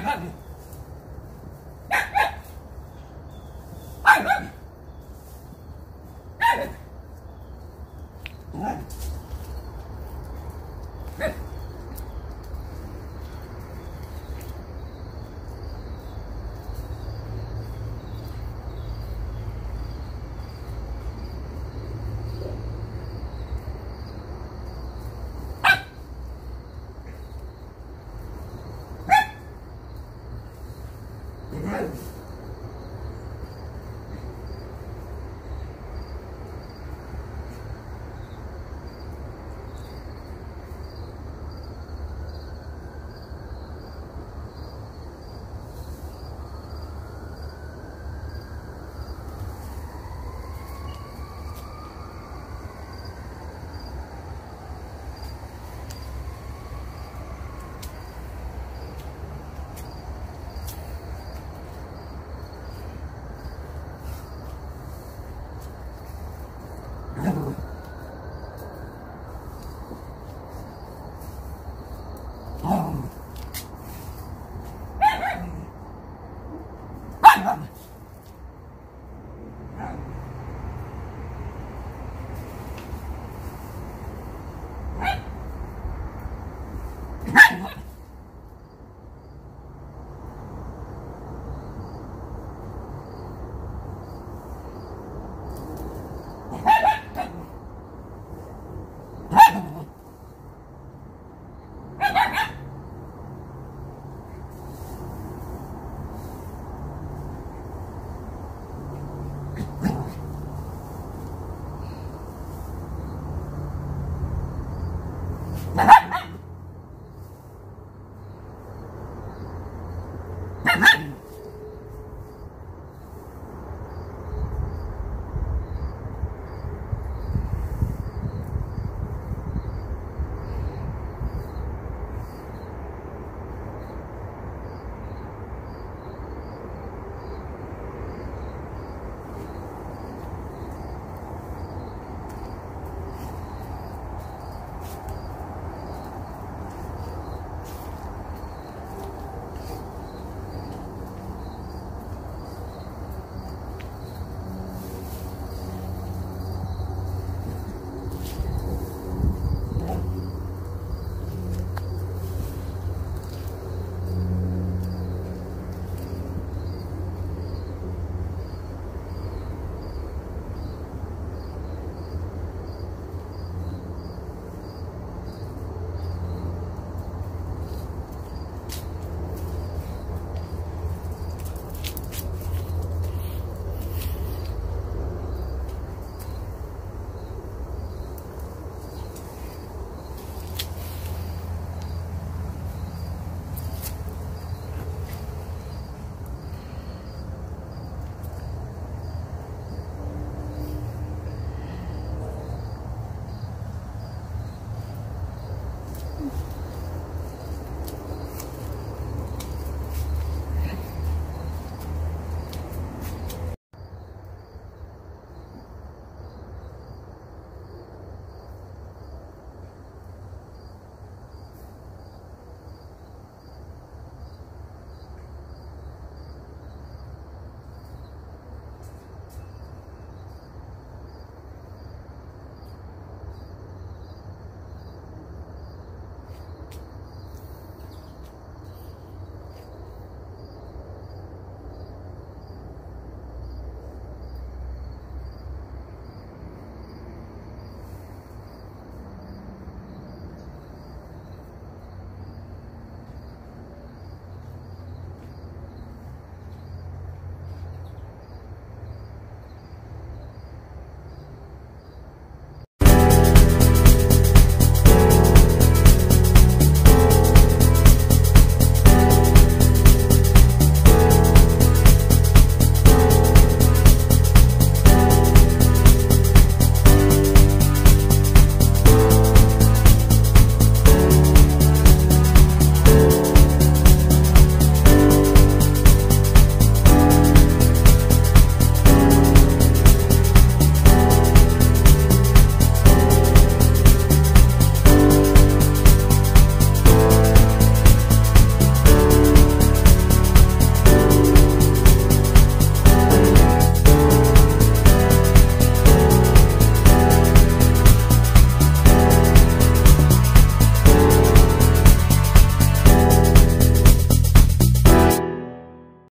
没看